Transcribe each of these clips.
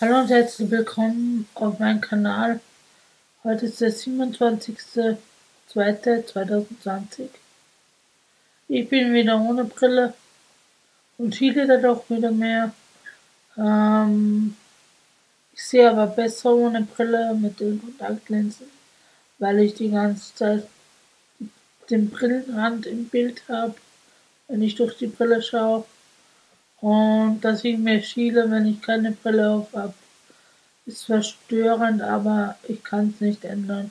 Hallo und herzlich willkommen auf meinem Kanal. Heute ist der 27.02.2020. Ich bin wieder ohne Brille und viele dadurch wieder mehr. Ähm, ich sehe aber besser ohne Brille mit den Kontaktlinsen, weil ich die ganze Zeit den Brillenrand im Bild habe, wenn ich durch die Brille schaue. Und dass ich mir schiele, wenn ich keine Brille auf habe, ist verstörend, aber ich kann es nicht ändern.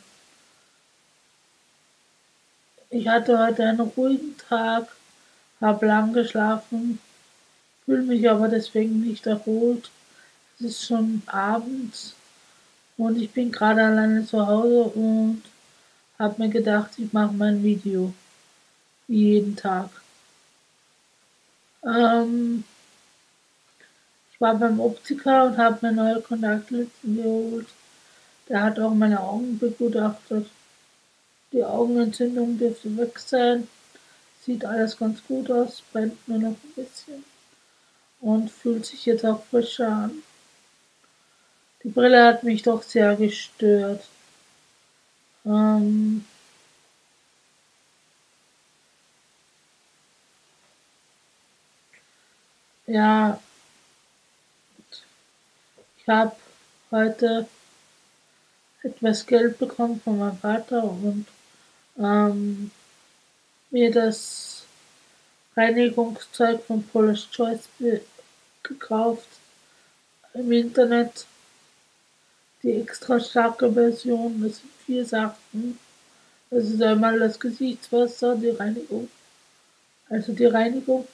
Ich hatte heute einen ruhigen Tag, habe lang geschlafen, fühle mich aber deswegen nicht erholt. Es ist schon abends und ich bin gerade alleine zu Hause und habe mir gedacht, ich mache mein Video. Jeden Tag. Ähm, ich war beim Optiker und habe mir neue Kontaktlinsen geholt. Der hat auch meine Augen begutachtet. Die Augenentzündung dürfte weg sein. Sieht alles ganz gut aus, brennt nur noch ein bisschen. Und fühlt sich jetzt auch frischer an. Die Brille hat mich doch sehr gestört. Ähm ja, ich habe heute etwas Geld bekommen von meinem Vater und ähm, mir das Reinigungszeug von Polish Choice gekauft im Internet. Die extra starke Version, das sind vier Sachen. Das ist einmal das Gesichtswasser, die Reinigung, also die Reinigung,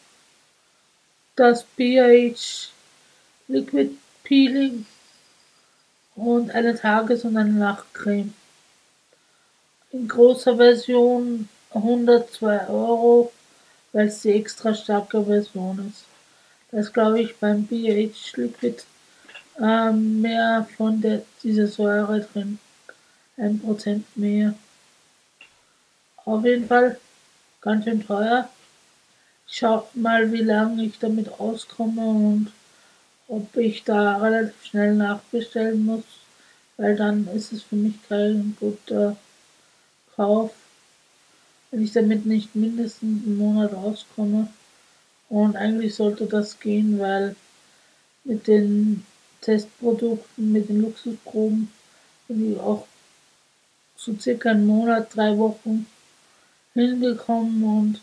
das pH Liquid Peeling und eine Tages- und eine Nachtcreme. In großer Version 102 Euro, weil es die extra starke Version ist. Da ist, glaube ich, beim BH Liquid ähm, mehr von der, dieser Säure drin. Ein Prozent mehr. Auf jeden Fall ganz schön teuer. Ich schau mal, wie lange ich damit auskomme und ob ich da relativ schnell nachbestellen muss, weil dann ist es für mich kein guter Kauf, wenn ich damit nicht mindestens einen Monat auskomme. Und eigentlich sollte das gehen, weil mit den Testprodukten, mit den Luxusproben bin ich auch so circa einen Monat, drei Wochen hingekommen und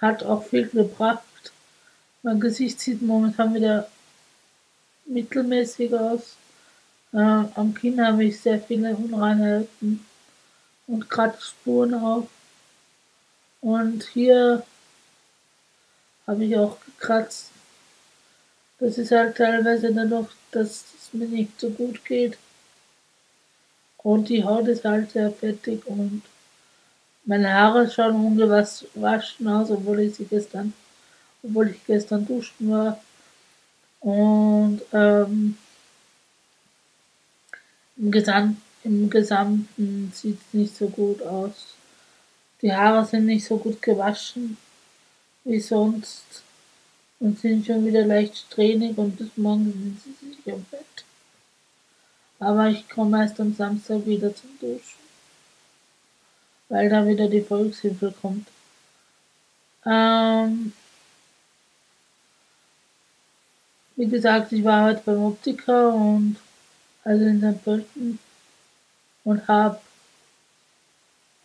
hat auch viel gebracht. Mein Gesicht sieht momentan wieder mittelmäßig aus. Äh, am Kinn habe ich sehr viele Unreinheiten und Kratzspuren auch. Und hier habe ich auch gekratzt. Das ist halt teilweise dadurch, dass es mir nicht so gut geht. Und die Haut ist halt sehr fettig und meine Haare schauen ungewaschen aus, obwohl ich sie gestern, obwohl ich gestern duschen war. Und ähm, im, Gesam im Gesamten sieht es nicht so gut aus. Die Haare sind nicht so gut gewaschen wie sonst und sind schon wieder leicht strähnig und bis morgen sind sie sich im Bett. Aber ich komme erst am Samstag wieder zum Duschen, weil da wieder die Volkshilfe kommt. Ähm, Wie gesagt, ich war heute beim Optiker und also in St. Pölten und habe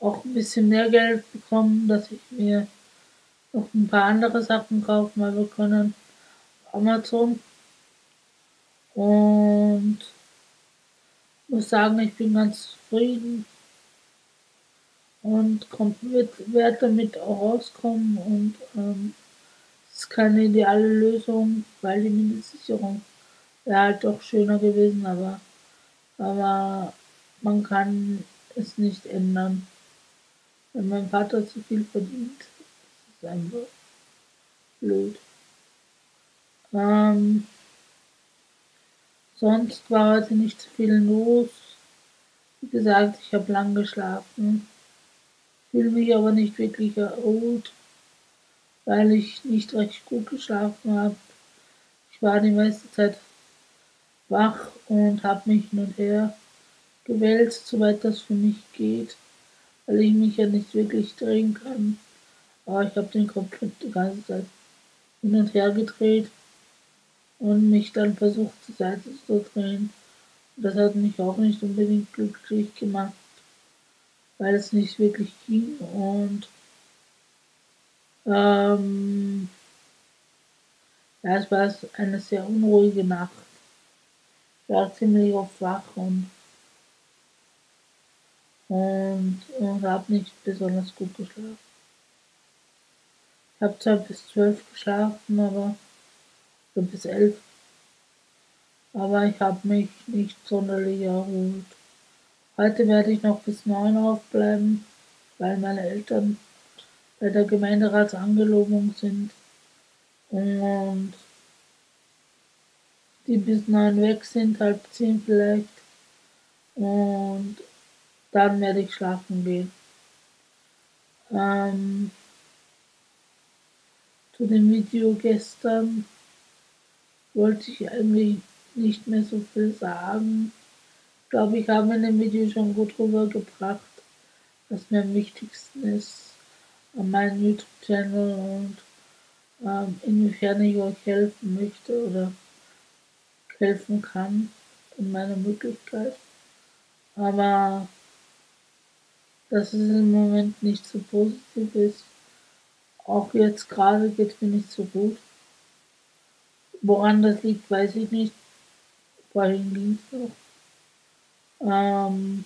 auch ein bisschen mehr Geld bekommen, dass ich mir noch ein paar andere Sachen kaufen, wir können Amazon und muss sagen, ich bin ganz zufrieden und werde damit auch rauskommen und ähm, ist keine ideale Lösung, weil die Mindestsicherung wäre halt doch schöner gewesen, aber, aber man kann es nicht ändern. Wenn mein Vater zu viel verdient, ist es einfach blöd. Ähm, sonst war heute nicht zu viel los. Wie gesagt, ich habe lang geschlafen, fühle mich aber nicht wirklich erholt weil ich nicht recht gut geschlafen habe. Ich war die meiste Zeit wach und habe mich hin und her gewälzt, soweit das für mich geht, weil ich mich ja nicht wirklich drehen kann. Aber ich habe den Kopf die ganze Zeit hin und her gedreht und mich dann versucht zur Seite zu drehen. Und das hat mich auch nicht unbedingt glücklich gemacht, weil es nicht wirklich ging und ähm, ja, es war eine sehr unruhige Nacht. Ich war ziemlich oft wach und, und, und habe nicht besonders gut geschlafen. Ich habe zwar bis zwölf geschlafen, aber oder bis elf. Aber ich habe mich nicht sonderlich erholt. Heute werde ich noch bis neun aufbleiben, weil meine Eltern bei der Gemeinderatsangelobung sind und die bis neun weg sind, halb zehn vielleicht. Und dann werde ich schlafen gehen. Ähm, zu dem Video gestern wollte ich eigentlich nicht mehr so viel sagen. Ich glaube, ich habe in dem Video schon gut rübergebracht, was mir am wichtigsten ist an meinem YouTube-Channel und ähm, inwiefern ich euch helfen möchte oder helfen kann in meiner Möglichkeit. Aber dass es im Moment nicht so positiv ist. Auch jetzt gerade geht es mir nicht so gut. Woran das liegt, weiß ich nicht. Vor allem Dienstag. Ähm,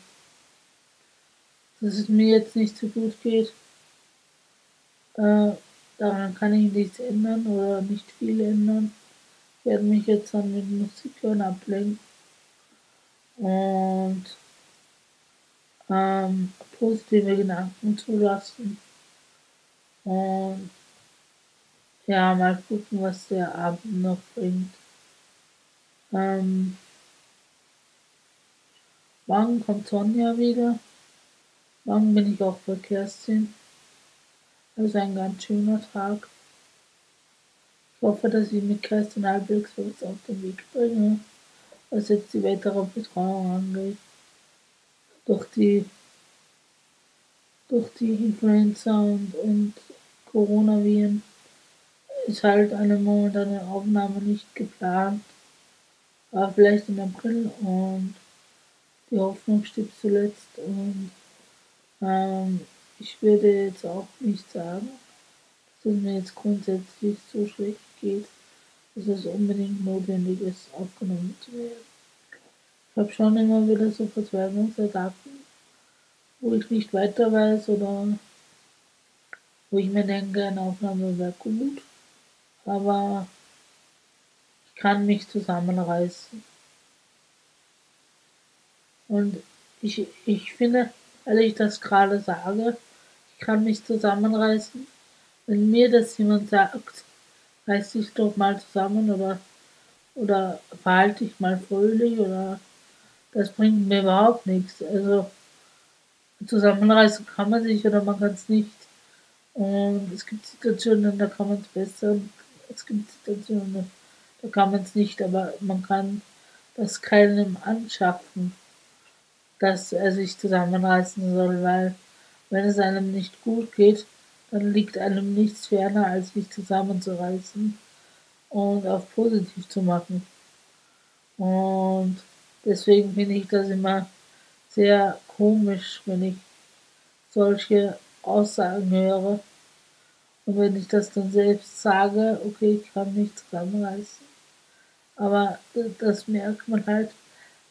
dass es mir jetzt nicht so gut geht. Äh, daran kann ich nichts ändern oder nicht viel ändern. Ich werde mich jetzt dann mit Musik hören ablenken und ähm, positive Gedanken zulassen und ja, mal gucken, was der Abend noch bringt. Ähm, morgen kommt Sonja wieder. Morgen bin ich auch bei Kerstin. Also ein ganz schöner Tag. Ich hoffe, dass ich mit Kerstin halbwegs was auf den Weg bringe, was jetzt die weitere Betreuung angeht. Durch die, durch die Influenza und, und Coronaviren ist halt eine momentane Aufnahme nicht geplant. Aber vielleicht im April und die Hoffnung stirbt zuletzt und ähm, ich würde jetzt auch nicht sagen, dass es mir jetzt grundsätzlich so schlecht geht, dass es unbedingt notwendig ist, aufgenommen zu werden. Ich habe schon immer wieder so Verzweiflungsattacken, wo ich nicht weiter weiß oder wo ich mir denke, eine Aufnahme wäre gut, aber ich kann mich zusammenreißen. Und ich, ich finde, weil ich das gerade sage, kann mich zusammenreißen. Wenn mir das jemand sagt, reiß dich doch mal zusammen oder, oder verhalte dich mal fröhlich oder das bringt mir überhaupt nichts. Also zusammenreißen kann man sich oder man kann es nicht. Und es gibt Situationen, da kann man es besser und es gibt Situationen, da kann man es nicht, aber man kann das keinem anschaffen, dass er sich zusammenreißen soll, weil wenn es einem nicht gut geht, dann liegt einem nichts ferner, als sich zusammenzureißen und auf positiv zu machen. Und deswegen finde ich das immer sehr komisch, wenn ich solche Aussagen höre. Und wenn ich das dann selbst sage, okay, ich kann mich zusammenreißen. Aber das merkt man halt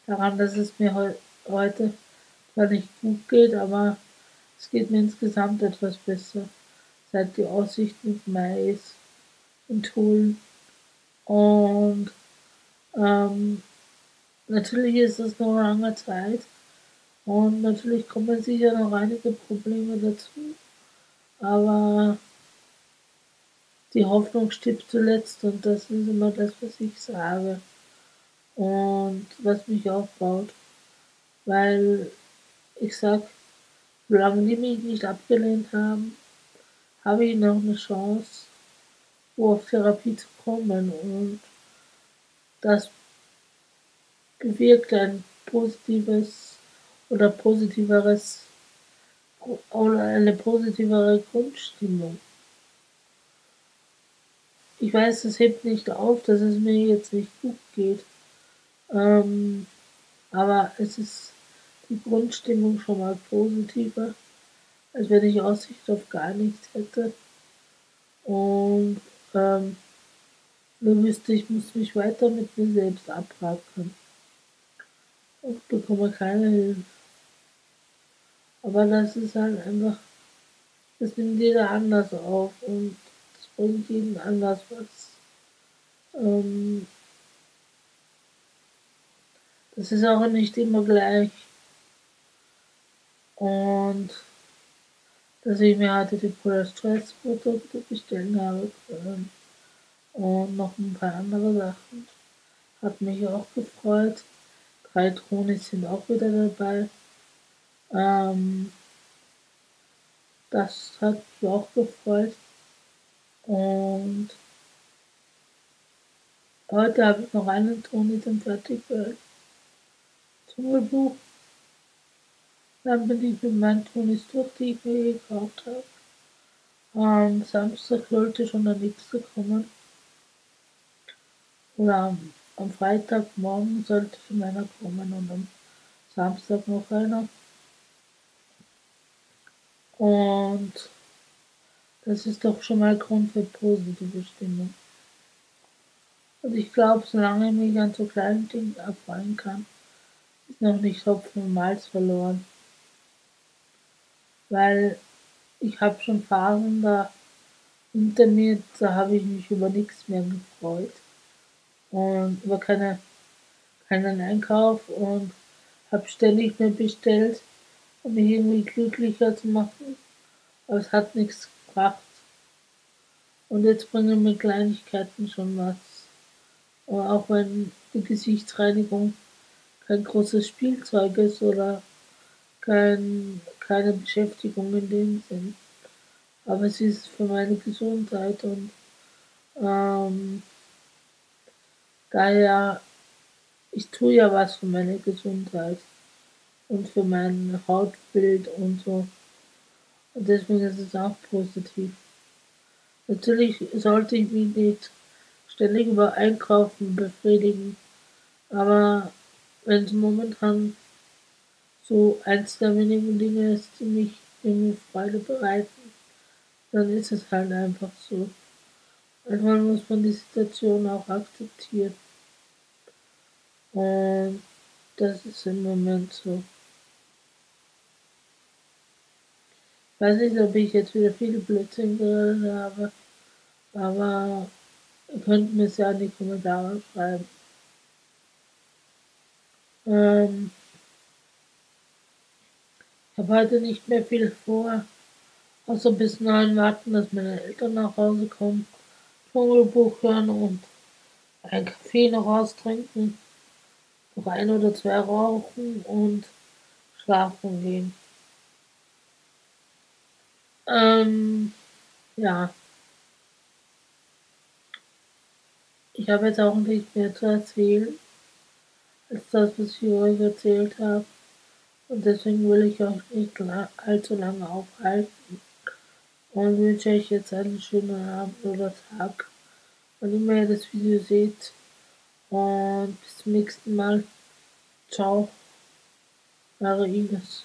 daran, dass es mir heute zwar nicht gut geht, aber es geht mir insgesamt etwas besser, seit die Aussicht mit Mais und Holen. Und ähm, natürlich ist es noch lange Zeit und natürlich kommen sicher noch einige Probleme dazu, aber die Hoffnung stirbt zuletzt und das ist immer das, was ich sage und was mich aufbaut, weil ich sag, Solange die mich nicht abgelehnt haben, habe ich noch eine Chance, auf Therapie zu kommen. Und das bewirkt ein positives oder positiveres oder eine positivere Grundstimmung. Ich weiß, es hebt nicht auf, dass es mir jetzt nicht gut geht. Ähm, aber es ist die Grundstimmung schon mal positiver, als wenn ich Aussicht auf gar nichts hätte. Und ähm, nur wüsste, ich muss mich weiter mit mir selbst abrackern. Und bekomme keine Hilfe. Aber das ist halt einfach, das nimmt jeder anders auf und das bringt jeden anders was. Ähm, das ist auch nicht immer gleich. Und dass ich mir heute die Polar Stress Produkte bestellen habe können. Und noch ein paar andere Sachen. Hat mich auch gefreut. Drei Tronis sind auch wieder dabei. Ähm, das hat mich auch gefreut. Und heute habe ich noch einen Toni zum Dschungelbuch. Dann bin ich mit meinen Tonis durch, die ich mir gekauft habe. Am Samstag sollte schon der nächste kommen. Oder am, am Freitagmorgen sollte schon einer kommen und am Samstag noch einer. Und das ist doch schon mal Grund für positive Stimmung. Und ich glaube, solange ich mich an so kleinen Dingen erfreuen kann, ist noch nicht Hopfen und Malz verloren. Weil ich habe schon Phasen da hinter mir, da habe ich mich über nichts mehr gefreut. Und über keine, keinen Einkauf und habe ständig mehr bestellt, um mich irgendwie glücklicher zu machen. Aber es hat nichts gebracht. Und jetzt bringen mir Kleinigkeiten schon was. Aber auch wenn die Gesichtsreinigung kein großes Spielzeug ist oder kein, keine Beschäftigung in dem Sinn. Aber es ist für meine Gesundheit und ähm, daher, ich tue ja was für meine Gesundheit und für mein Hautbild und so. Und deswegen ist es auch positiv. Natürlich sollte ich mich nicht ständig über Einkaufen befriedigen, aber wenn es momentan so eins der wenigen Dinge ist, die mich irgendwie Freude bereiten, dann ist es halt einfach so. Manchmal muss man die Situation auch akzeptieren. Und das ist im Moment so. Ich weiß nicht, ob ich jetzt wieder viele Blödsinn geredet habe, aber ihr könnt mir es ja in die Kommentare schreiben. Ähm, habe heute nicht mehr viel vor, außer bis neun warten, dass meine Eltern nach Hause kommen, Dschungelbuch hören und einen Kaffee noch austrinken, noch ein oder zwei rauchen und schlafen gehen. Ähm, ja. Ich habe jetzt auch nicht mehr zu erzählen als das, was ich euch erzählt habe. Und deswegen will ich euch nicht allzu lange aufhalten. Und wünsche euch jetzt einen schönen Abend oder Tag, wann immer ihr das Video seht. Und bis zum nächsten Mal. Ciao. Eure Ines.